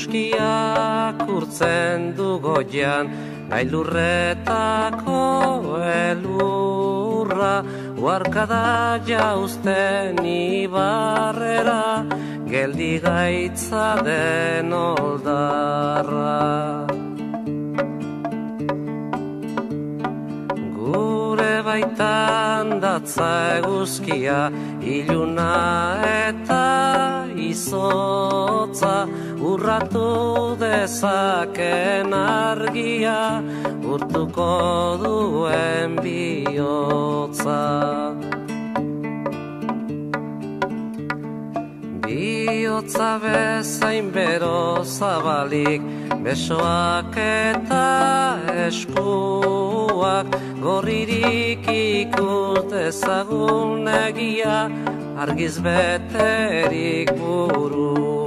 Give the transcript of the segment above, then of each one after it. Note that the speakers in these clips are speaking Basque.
eguzkiak urtzen du goian, gailurretako elurra, uarkada jauzten ibarrera, geldi gaitza den oldarra. Gure baitan datza eguzkia, iluna eta izotza, urratu dezaken argia, urtuko duen bihotza. Biotza bezain bero zabalik, besoak eta eskuak, gorririk ikut ezagun egia, argiz beterik burua.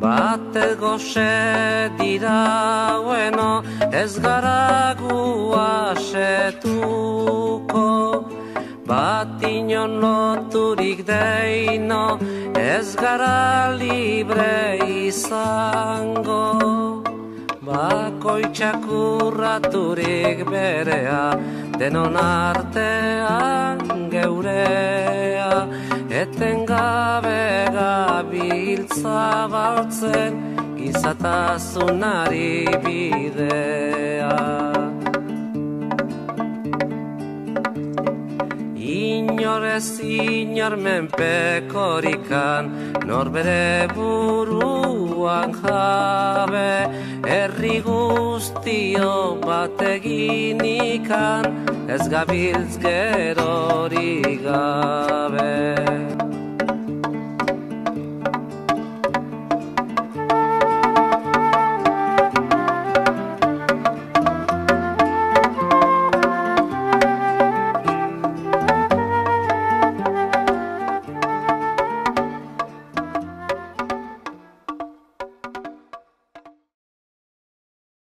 Bate goxe dira bueno, ez gara guasetuko, bat inon loturik deino, ez gara libre izango. Bakoitzak urraturik berea, denon artean geurea, etengabe gabiltza baltzen, gizatasunari bidea. Inorez inor menpekorikan, norbere buruan jabe, herri guztio bat eginikan, ez gabiltz gerori.